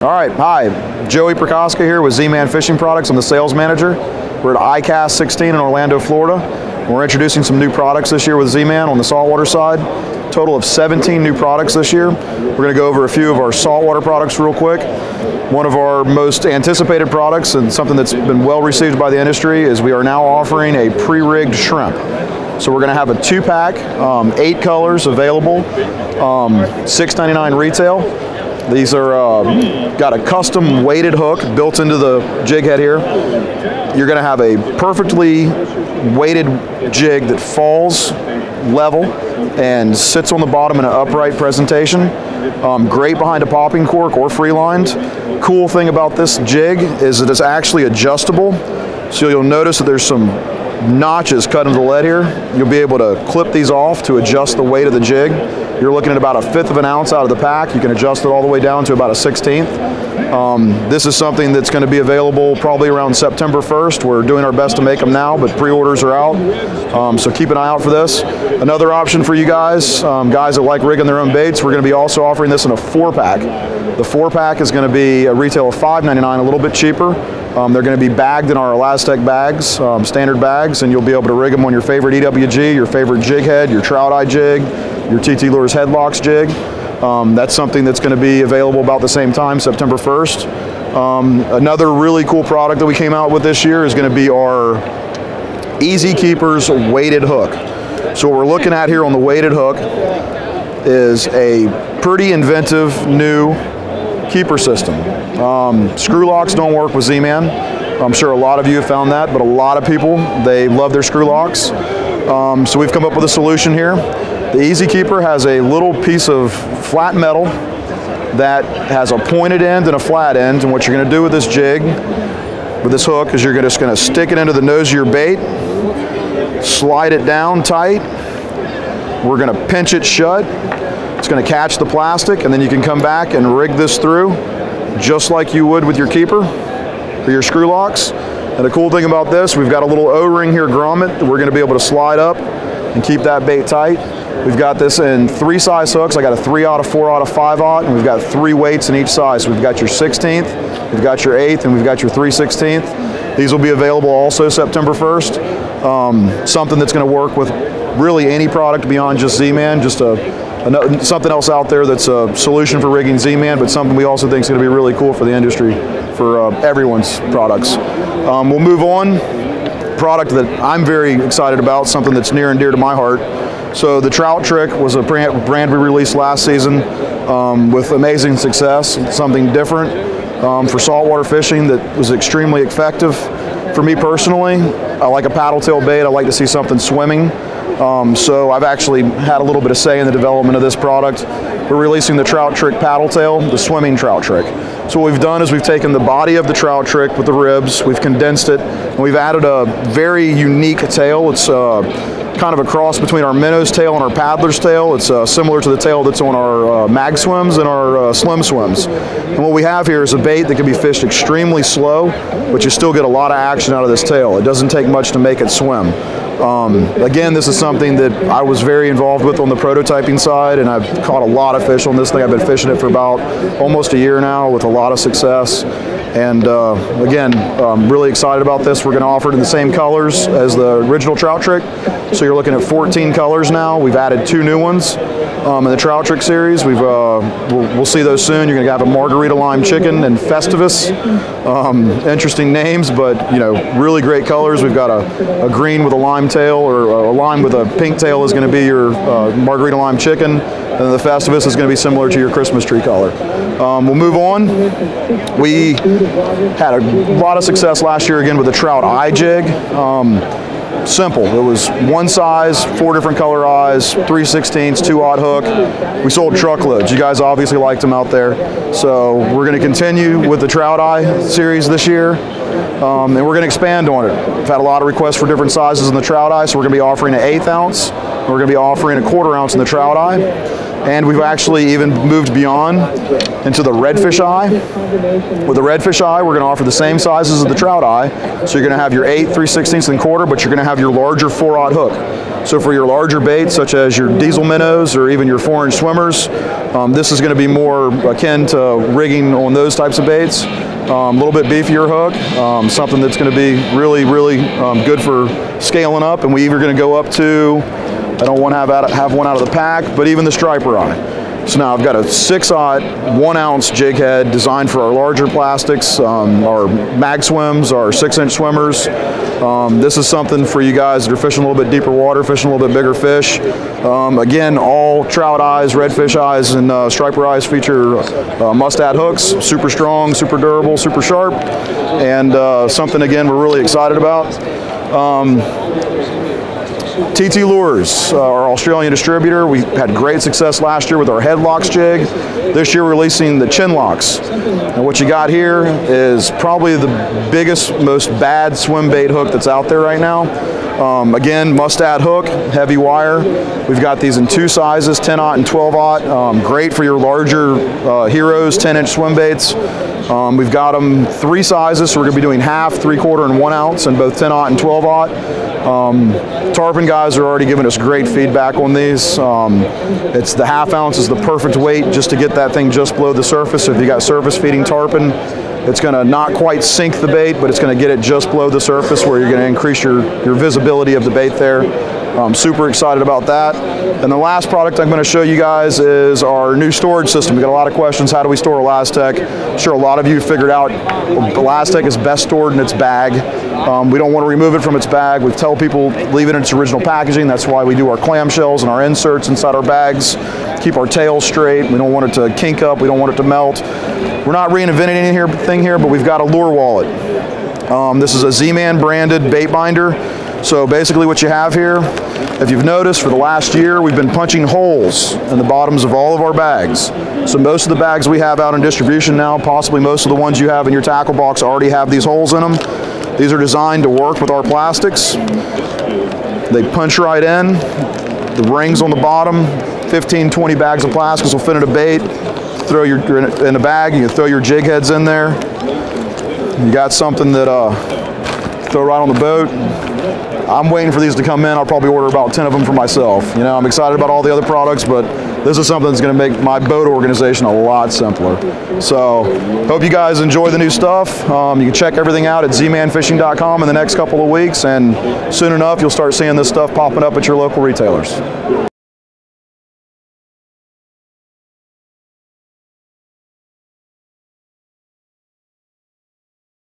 All right, hi, Joey Prochazka here with Z-Man Fishing Products. I'm the sales manager. We're at ICAST 16 in Orlando, Florida. We're introducing some new products this year with Z-Man on the saltwater side. Total of 17 new products this year. We're going to go over a few of our saltwater products real quick. One of our most anticipated products and something that's been well received by the industry is we are now offering a pre-rigged shrimp. So we're going to have a two-pack, um, eight colors available, um, $6.99 retail. These are uh, got a custom weighted hook built into the jig head here. You're going to have a perfectly weighted jig that falls level and sits on the bottom in an upright presentation. Um, great behind a popping cork or free lined. Cool thing about this jig is that it is actually adjustable. So you'll notice that there's some notches cut into the lead here. You'll be able to clip these off to adjust the weight of the jig. You're looking at about a fifth of an ounce out of the pack. You can adjust it all the way down to about a 16th. Um, this is something that's going to be available probably around September 1st. We're doing our best to make them now, but pre-orders are out. Um, so keep an eye out for this. Another option for you guys, um, guys that like rigging their own baits, we're going to be also offering this in a four pack. The four pack is going to be a retail of $5.99, a little bit cheaper. Um, they're going to be bagged in our ElaZtech bags, um, standard bags, and you'll be able to rig them on your favorite EWG, your favorite jig head, your trout eye jig, your TT Lures headlocks jig. Um, that's something that's going to be available about the same time, September 1st. Um, another really cool product that we came out with this year is going to be our Easy Keepers weighted hook. So what we're looking at here on the weighted hook is a pretty inventive new keeper system. Um, screw locks don't work with Z-Man. I'm sure a lot of you have found that, but a lot of people, they love their screw locks. Um, so we've come up with a solution here. The Easy Keeper has a little piece of flat metal that has a pointed end and a flat end. And what you're gonna do with this jig, with this hook, is you're just gonna stick it into the nose of your bait, slide it down tight. We're gonna pinch it shut it's going to catch the plastic and then you can come back and rig this through just like you would with your keeper or your screw locks. And the cool thing about this, we've got a little O-ring here grommet that we're going to be able to slide up and keep that bait tight. We've got this in three size hooks. I got a three aught, a four aught, a five aught, and we've got three weights in each size. So we've got your 16th, we've got your eighth, and we've got your 3 16th. These will be available also September 1st. Um, something that's going to work with really any product beyond just Z-Man, just a something else out there that's a solution for rigging Z-Man, but something we also think is going to be really cool for the industry, for uh, everyone's products. Um, we'll move on. Product that I'm very excited about, something that's near and dear to my heart. So the Trout Trick was a brand we released last season um, with amazing success, something different um, for saltwater fishing that was extremely effective. For me personally, I like a paddle tail bait. I like to see something swimming. Um, so I've actually had a little bit of say in the development of this product. We're releasing the Trout Trick paddle tail, the swimming Trout Trick. So what we've done is we've taken the body of the Trout Trick with the ribs, we've condensed it, and we've added a very unique tail. It's uh, kind of a cross between our minnow's tail and our paddler's tail. It's uh, similar to the tail that's on our uh, mag swims and our uh, slim swims. And what we have here is a bait that can be fished extremely slow, but you still get a lot of action out of this tail. It doesn't take much to make it swim. Um, again, this is something that I was very involved with on the prototyping side, and I've caught a lot of fish on this thing. I've been fishing it for about almost a year now with a lot of success. And uh, again, I'm really excited about this. We're going to offer it in the same colors as the original Trout Trick. So you're looking at 14 colors now. We've added two new ones um, in the Trout Trick series. We've uh, we'll, we'll, see those soon. You're going to have a margarita lime chicken and Festivus. Um, interesting names, but you know, really great colors. We've got a, a, green with a lime tail, or a lime with a pink tail is going to be your uh, margarita lime chicken, and the Festivus is going to be similar to your Christmas tree color. Um, we'll move on. We had a lot of success last year again with the trout eye jig. Um, simple. It was one size, four different color eyes, 3 16ths, two aught hook. We sold truckloads. You guys obviously liked them out there. So we're going to continue with the Trout Eye series this year. Um, and we're going to expand on it. We've had a lot of requests for different sizes in the Trout Eye, so we're going to be offering an eighth ounce. We're going to be offering a quarter ounce in the Trout Eye. And we've actually even moved beyond into the redfish eye. With the redfish eye, we're going to offer the same sizes as the trout eye. So you're going to have your 8, 3 16 and quarter, but you're going to have your larger 4-aught hook. So for your larger baits, such as your diesel minnows or even your 4-inch swimmers, um, this is going to be more akin to rigging on those types of baits. A um, little bit beefier hook, um, something that's going to be really, really um, good for scaling up. And we even going to go up to, I don't want to have, have one out of the pack, but even the striper eye. So now I've got a six aught, one ounce jig head designed for our larger plastics, um, our mag swims, our six inch swimmers. Um, this is something for you guys that are fishing a little bit deeper water, fishing a little bit bigger fish. Um, again, all trout eyes, redfish eyes, and uh, striper eyes feature uh, mustad hooks, super strong, super durable, super sharp, and uh, something again we're really excited about. Um, TT Lures, uh, our Australian distributor. We had great success last year with our headlocks jig. This year we're releasing the chin locks. And what you got here is probably the biggest, most bad swim bait hook that's out there right now. Um, again, mustad hook, heavy wire. We've got these in two sizes, 10 aught and 12 aught. Um, great for your larger uh, heroes, 10 inch swim baits. Um, we've got them three sizes, so we're gonna be doing half, three quarter, and one ounce in both 10 aught and 12 aught. Guys are already giving us great feedback on these. Um, it's the half ounce is the perfect weight just to get that thing just below the surface. So if you got surface feeding tarpon, it's going to not quite sink the bait, but it's going to get it just below the surface where you're going to increase your, your visibility of the bait there. I'm super excited about that. And the last product I'm going to show you guys is our new storage system. We got a lot of questions. How do we store ElaZtech? I'm sure a lot of you figured out ElaZtech is best stored in its bag. Um, we don't want to remove it from its bag. We tell people leave it in its original packaging. That's why we do our clamshells and our inserts inside our bags. Keep our tails straight. We don't want it to kink up. We don't want it to melt. We're not reinventing anything here, but we've got a lure wallet. Um, this is a Z-Man branded bait binder. So basically what you have here, if you've noticed for the last year, we've been punching holes in the bottoms of all of our bags. So most of the bags we have out in distribution now, possibly most of the ones you have in your tackle box already have these holes in them. These are designed to work with our plastics. They punch right in. The rings on the bottom, 15, 20 bags of plastics will fit in a bait. Throw your in a bag, you can throw your jig heads in there. You got something that uh, throw right on the boat. I'm waiting for these to come in. I'll probably order about 10 of them for myself. You know, I'm excited about all the other products, but this is something that's going to make my boat organization a lot simpler. So, hope you guys enjoy the new stuff. Um, you can check everything out at zmanfishing.com in the next couple of weeks, and soon enough, you'll start seeing this stuff popping up at your local retailers.